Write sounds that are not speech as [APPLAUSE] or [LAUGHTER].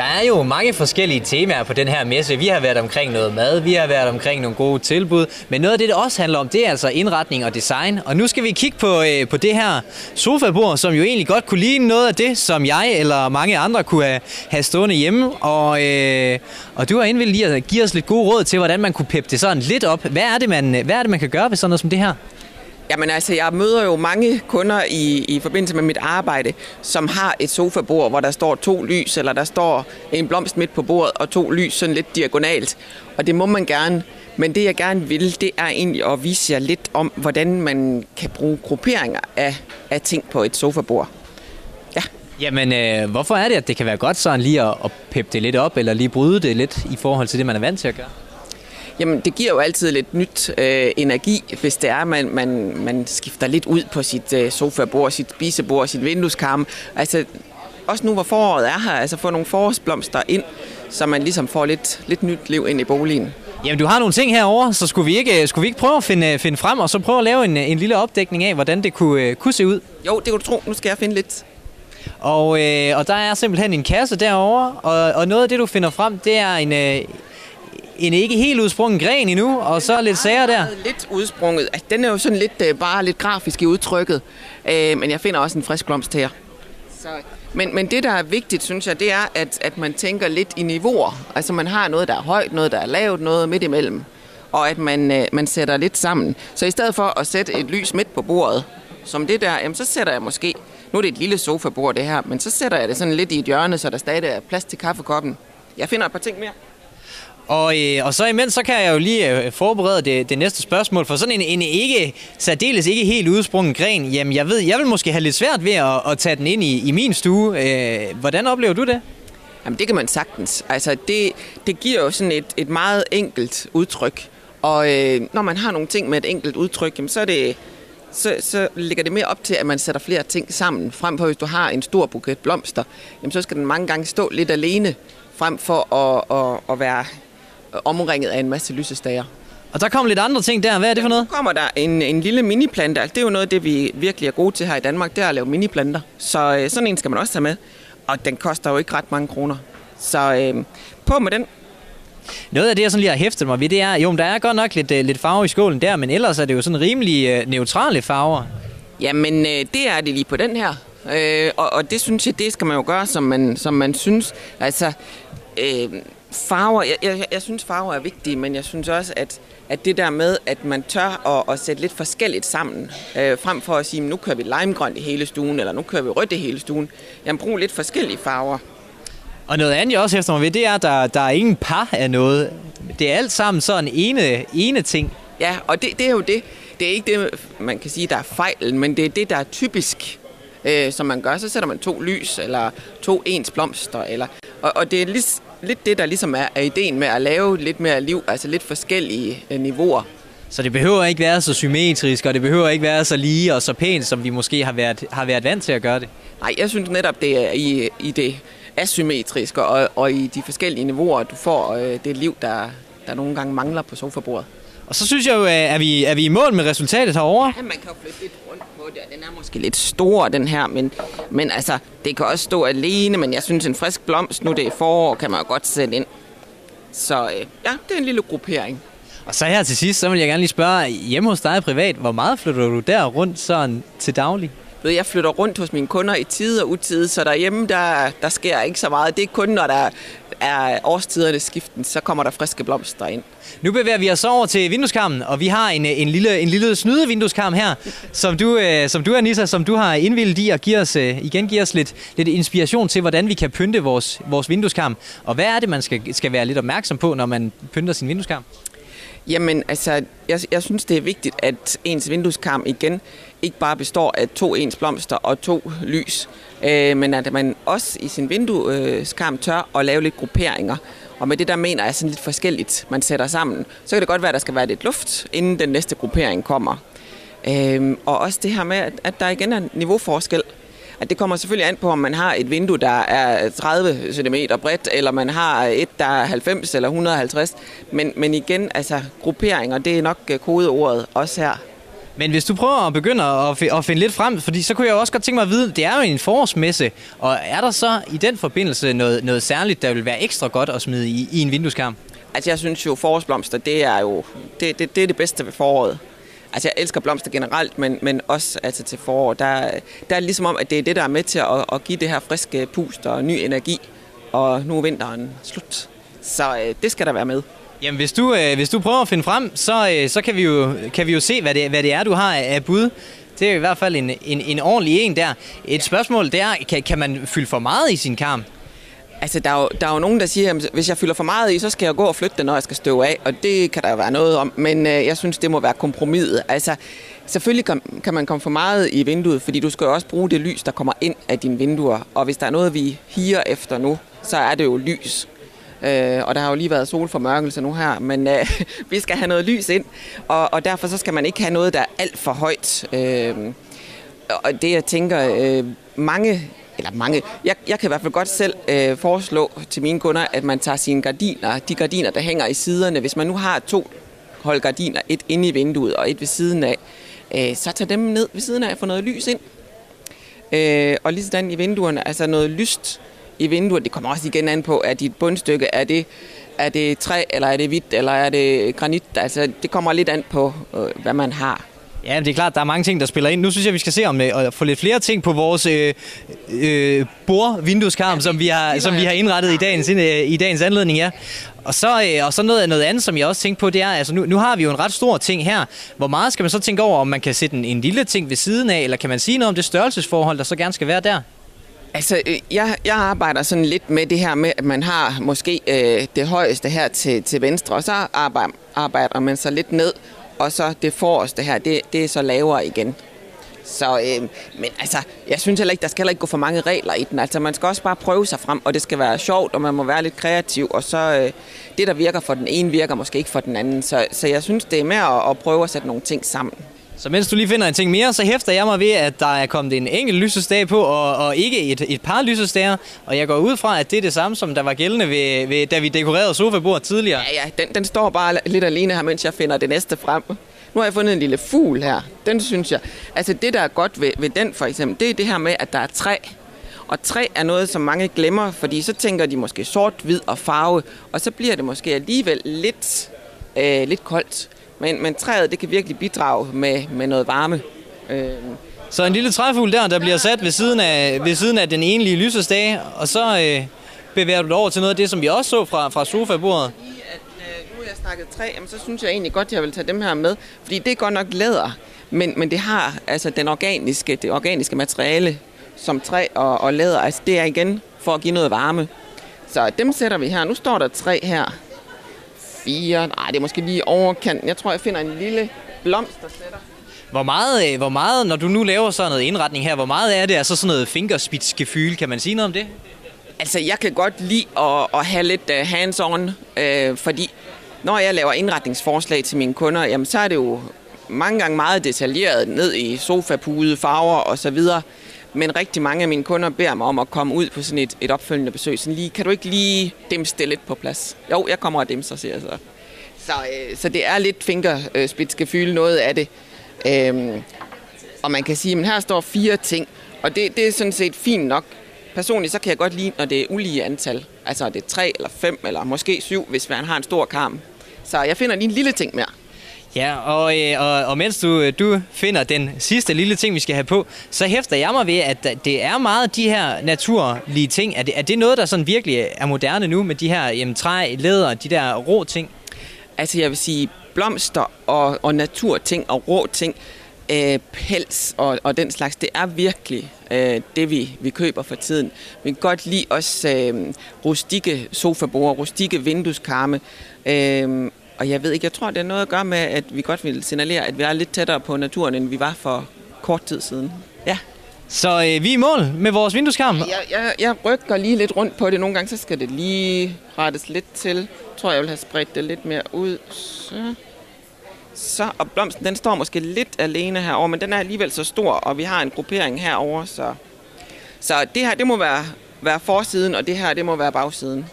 Der er jo mange forskellige temaer på den her messe. Vi har været omkring noget mad, vi har været omkring nogle gode tilbud, men noget af det, det også handler om, det er altså indretning og design. Og nu skal vi kigge på, øh, på det her sofabord, som jo egentlig godt kunne ligne noget af det, som jeg eller mange andre kunne have, have stående hjemme. Og, øh, og du har indvildt lige at give os lidt gode råd til, hvordan man kunne peppe det sådan lidt op. Hvad er det, man, øh, hvad er det, man kan gøre ved sådan noget som det her? Jamen altså, jeg møder jo mange kunder i, i forbindelse med mit arbejde, som har et sofabord, hvor der står to lys, eller der står en blomst midt på bordet, og to lys sådan lidt diagonalt. Og det må man gerne. Men det, jeg gerne vil, det er egentlig at vise jer lidt om, hvordan man kan bruge grupperinger af, af ting på et sofabord. Ja. Jamen, øh, hvorfor er det, at det kan være godt sådan lige at, at peppe det lidt op, eller lige bryde det lidt i forhold til det, man er vant til at gøre? Jamen, det giver jo altid lidt nyt øh, energi, hvis det er, man, man, man skifter lidt ud på sit øh, sofabord, sit spisebord, sit vindueskarm. Altså, også nu, hvor foråret er her, altså få nogle forårsblomster ind, så man ligesom får lidt, lidt nyt liv ind i boligen. Jamen, du har nogle ting herover, så skulle vi ikke, skulle vi ikke prøve at finde, finde frem, og så prøve at lave en, en lille opdækning af, hvordan det kunne, øh, kunne se ud? Jo, det kan du tro. Nu skal jeg finde lidt. Og, øh, og der er simpelthen en kasse derovre, og, og noget af det, du finder frem, det er en, øh, en ikke helt udsprungen gren endnu, og så lidt sager der. Lidt udsprunget. Altså, den er jo sådan lidt øh, bare lidt grafisk i udtrykket, øh, men jeg finder også en frisk blomst her. Så, men, men det, der er vigtigt, synes jeg, det er, at, at man tænker lidt i niveauer. Altså man har noget, der er højt, noget, der er lavt, noget midt imellem. Og at man, øh, man sætter lidt sammen. Så i stedet for at sætte et lys midt på bordet, som det der, jamen, så sætter jeg måske, nu er det et lille sofabord det her, men så sætter jeg det sådan lidt i et hjørne, så der stadig er plads til kaffekoppen. Jeg finder et par ting mere. Og, øh, og så imens, så kan jeg jo lige øh, forberede det, det næste spørgsmål, for sådan en, en ikke, særdeles ikke helt udsprungen gren, jamen jeg ved, jeg vil måske have lidt svært ved at, at tage den ind i, i min stue. Øh, hvordan oplever du det? Jamen det kan man sagtens. Altså det, det giver jo sådan et, et meget enkelt udtryk. Og øh, når man har nogle ting med et enkelt udtryk, jamen, så, er det, så, så ligger det mere op til, at man sætter flere ting sammen. Frem for, hvis du har en stor buket blomster, jamen, så skal den mange gange stå lidt alene, frem for at, at, at være omringet af en masse lysestager. Og der kommer lidt andre ting der. Hvad er det for noget? Nu kommer der en, en lille miniplante. Det er jo noget af det, vi virkelig er gode til her i Danmark, det er at lave miniplanter. Så øh, sådan en skal man også tage med. Og den koster jo ikke ret mange kroner. Så øh, på med den. Noget af det, jeg sådan lige har hæftet mig ved, det er, jo, der er godt nok lidt, uh, lidt farve i skålen der, men ellers er det jo sådan rimelig uh, neutrale farver. Jamen, øh, det er det lige på den her. Øh, og, og det synes jeg, det skal man jo gøre, som man, som man synes. Altså, øh, farver, jeg, jeg, jeg synes farver er vigtige, men jeg synes også, at, at det der med, at man tør at, at sætte lidt forskelligt sammen, øh, frem for at sige, nu kører vi limegrønt i hele stuen, eller nu kører vi rødt i hele stuen. Jamen brug lidt forskellige farver. Og noget andet, jeg også hæfter mig ved, det er, at der, der er ingen par af noget. Det er alt sammen sådan ene, ene ting. Ja, og det, det er jo det. Det er ikke det, man kan sige, der er fejl, men det er det, der er typisk, øh, som man gør. Så sætter man to lys, eller to ens blomster, eller, og, og det er lige, lidt det, der ligesom er, er ideen med at lave lidt mere liv, altså lidt forskellige øh, niveauer. Så det behøver ikke være så symmetrisk, og det behøver ikke være så lige og så pænt, som vi måske har været, har været vant til at gøre det? Nej, jeg synes netop, det er i, i det asymmetriske og, og i de forskellige niveauer, du får øh, det liv, der, der nogle gange mangler på sofabordet. Og så synes jeg jo, er vi, er vi i mål med resultatet herovre? Ja, man kan jo flytte lidt rundt på det, den er måske lidt stor, den her, men, men altså, det kan også stå alene, men jeg synes, en frisk blomst, nu det er forår, kan man jo godt sætte ind. Så øh, ja, det er en lille gruppering. Og så her til sidst, så vil jeg gerne lige spørge, hjemme hos dig privat, hvor meget flytter du der rundt sådan til daglig? Ved, jeg flytter rundt hos mine kunder i tid og utid, så derhjemme, der, der sker ikke så meget. Det er kun, når der er årstiderne skiften, så kommer der friske blomster ind. Nu bevæger vi os over til vindueskarmen, og vi har en, en lille, en lille snyde vindueskarm her, som du, øh, som du, Anissa, som du har indvildet i og giver os, øh, igen giver os lidt, lidt inspiration til, hvordan vi kan pynte vores, vores vindueskarm. Og hvad er det, man skal, skal være lidt opmærksom på, når man pynter sin vindueskarm? Jamen, altså, jeg, jeg synes, det er vigtigt, at ens vindueskarm igen ikke bare består af to ens blomster og to lys, øh, men at man også i sin vindueskarm tør at lave lidt grupperinger. Og med det der mener jeg sådan lidt forskelligt, man sætter sammen. Så kan det godt være, at der skal være lidt luft, inden den næste gruppering kommer. Øh, og også det her med, at, at der igen er niveauforskel at det kommer selvfølgelig an på, om man har et vindue, der er 30 cm bredt, eller man har et, der er 90 eller 150. Men, men igen, altså grupperinger, det er nok kodeordet også her. Men hvis du prøver at begynde at, at finde lidt frem, fordi så kunne jeg også godt tænke mig at vide, det er jo en forårsmesse, og er der så i den forbindelse noget, noget særligt, der vil være ekstra godt at smide i, i en vindueskarm? Altså jeg synes jo, forårsblomster, det er jo det, det, det, er det bedste ved foråret. Altså jeg elsker blomster generelt, men, men også altså til forår. Der, der er ligesom om, at det er det, der er med til at, at give det her friske pust og ny energi. Og nu er vinteren slut. Så øh, det skal der være med. Jamen, hvis du, øh, hvis du prøver at finde frem, så, øh, så kan, vi jo, kan vi jo se, hvad det, hvad det er, du har af bud. Det er i hvert fald en, en, en ordentlig en der. Et spørgsmål, det er, kan, kan man fylde for meget i sin karm? Altså, der er, jo, der er jo nogen, der siger, at hvis jeg fylder for meget i, så skal jeg gå og flytte det, når jeg skal støve af. Og det kan der jo være noget om, men øh, jeg synes, det må være kompromiset. Altså, selvfølgelig kan, kan man komme for meget i vinduet, fordi du skal jo også bruge det lys, der kommer ind af dine vinduer. Og hvis der er noget, vi higer efter nu, så er det jo lys. Øh, og der har jo lige været solformørkelse nu her, men øh, [LAUGHS] vi skal have noget lys ind, og, og derfor så skal man ikke have noget, der er alt for højt. Øh, og det jeg tænker, øh, mange eller mange, jeg, jeg kan i hvert fald godt selv øh, foreslå til mine kunder, at man tager sine gardiner, de gardiner, der hænger i siderne. Hvis man nu har to hold gardiner, et inde i vinduet og et ved siden af, øh, så tag dem ned ved siden af og få noget lys ind. Øh, og lige sådan i vinduerne, altså noget lyst i vinduet, det kommer også igen an på, at dit bundstykke, er det, er det træ, eller er det hvidt, eller er det granit? Altså, det kommer lidt an på, øh, hvad man har. Ja, det er klart, der er mange ting, der spiller ind. Nu synes jeg, vi skal se om øh, at få lidt flere ting på vores øh, øh, bordvindueskarm, ja, som, vi har, som vi har indrettet i dagens, øh, i dagens anledning. Ja. Og så, øh, og så noget, noget andet, som jeg også tænkte på, det er, altså nu, nu har vi jo en ret stor ting her. Hvor meget skal man så tænke over, om man kan sætte en, en lille ting ved siden af, eller kan man sige noget om det størrelsesforhold, der så gerne skal være der? Altså, jeg, jeg arbejder sådan lidt med det her med, at man har måske øh, det højeste her til, til venstre, og så arbejder, arbejder man så lidt ned, og så det forreste her, det, det er så lavere igen. Så, øh, men altså, jeg synes heller ikke, der skal heller ikke gå for mange regler i den. Altså, man skal også bare prøve sig frem, og det skal være sjovt, og man må være lidt kreativ, og så øh, det, der virker for den ene, virker måske ikke for den anden. Så, så jeg synes, det er med at, at prøve at sætte nogle ting sammen. Så mens du lige finder en ting mere, så hæfter jeg mig ved, at der er kommet en enkelt lysestage på, og, og ikke et, et par lysestager. Og jeg går ud fra, at det er det samme, som der var gældende, ved, ved, da vi dekorerede sofabordet tidligere. Ja, ja, den, den står bare lidt alene her, mens jeg finder det næste frem. Nu har jeg fundet en lille fugl her. Den synes jeg. Altså det, der er godt ved, ved den for eksempel, det er det her med, at der er træ. Og træ er noget, som mange glemmer, fordi så tænker de måske sort, hvid og farve, og så bliver det måske alligevel lidt, øh, lidt koldt. Men, men træet, det kan virkelig bidrage med, med noget varme. Øh. Så en lille træfugl der, der bliver sat ved siden af, ved siden af den enlige lysestage, og så øh, bevæger du dig over til noget af det, som vi også så fra, fra sofabordet. Øh, nu har jeg snakket træ, jamen, så synes jeg egentlig godt, at jeg vil tage dem her med, fordi det er godt nok læder, men, men det har altså den organiske, det organiske materiale, som træ og, og læder, altså det er igen for at give noget varme. Så dem sætter vi her. Nu står der tre her fire. Nej, det er måske lige overkanten. Jeg tror, jeg finder en lille blomst, der sætter. Hvor meget, øh, hvor meget, når du nu laver sådan noget indretning her, hvor meget er det altså sådan noget fingerspidsgefyl? Kan man sige noget om det? Altså, jeg kan godt lide at, at have lidt uh, hands-on, øh, fordi når jeg laver indretningsforslag til mine kunder, jamen, så er det jo mange gange meget detaljeret ned i sofapude, farver og så videre. Men rigtig mange af mine kunder beder mig om at komme ud på sådan et, et opfølgende besøg. Sådan lige, kan du ikke lige dimse det lidt på plads? Jo, jeg kommer og dimser, siger jeg så. Så, øh, så det er lidt fingerspidsgefyl, øh, noget af det. Øhm, og man kan sige, at her står fire ting, og det, det er sådan set fint nok. Personligt så kan jeg godt lide, når det er ulige antal. Altså det er tre eller fem, eller måske syv, hvis man har en stor karm. Så jeg finder lige en lille ting mere. Ja, og, øh, og, og mens du, øh, du finder den sidste lille ting, vi skal have på, så hæfter jeg mig ved, at det er meget de her naturlige ting. Er det, er det noget, der sådan virkelig er moderne nu med de her jamen, træ, læder, de der rå ting? Altså jeg vil sige, blomster og, og naturting og rå ting, øh, pels og, og den slags, det er virkelig øh, det, vi, vi køber for tiden. Vi kan godt lide også øh, rustikke sofabord, rustikke vindueskarme, øh, og jeg ved ikke, jeg tror, det er noget at gøre med, at vi godt vil signalere, at vi er lidt tættere på naturen, end vi var for kort tid siden. Ja. Så øh, vi er i mål med vores vindueskarm? Jeg, jeg, jeg rykker lige lidt rundt på det. Nogle gange så skal det lige rettes lidt til. Jeg tror, jeg vil have spredt det lidt mere ud. Så. Så, og blomsten, den står måske lidt alene herover, men den er alligevel så stor, og vi har en gruppering herover, så, så det her, det må være, være forsiden, og det her, det må være bagsiden.